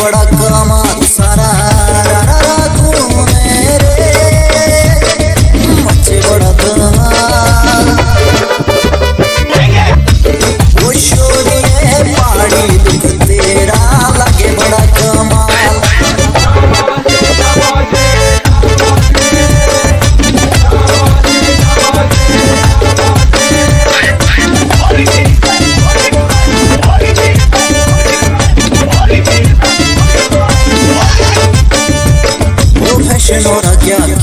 por acá.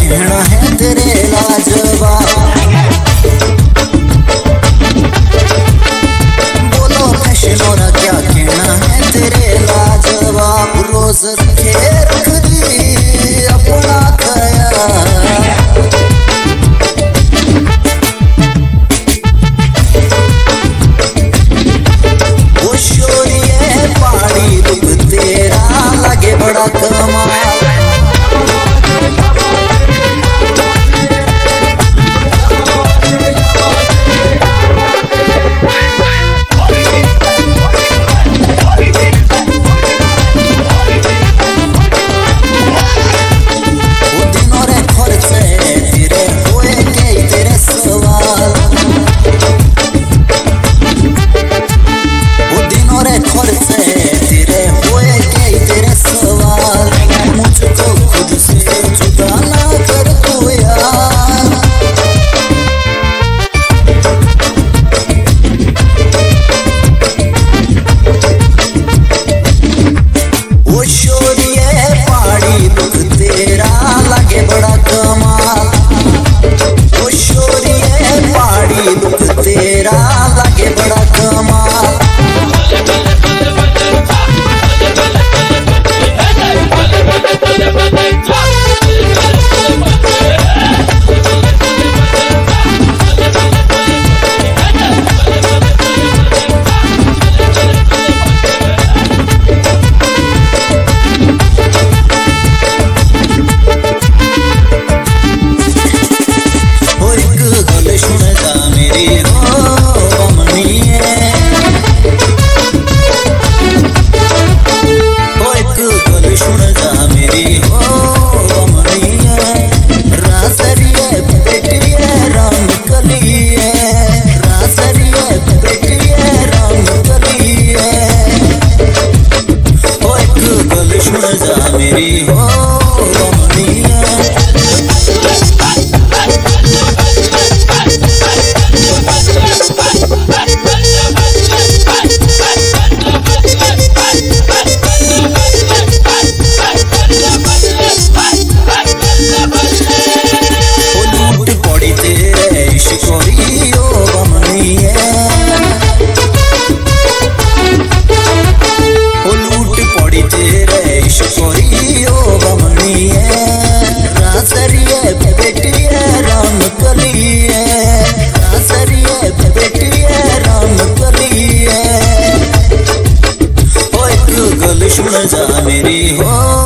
You're not सुन जा मेरी। हो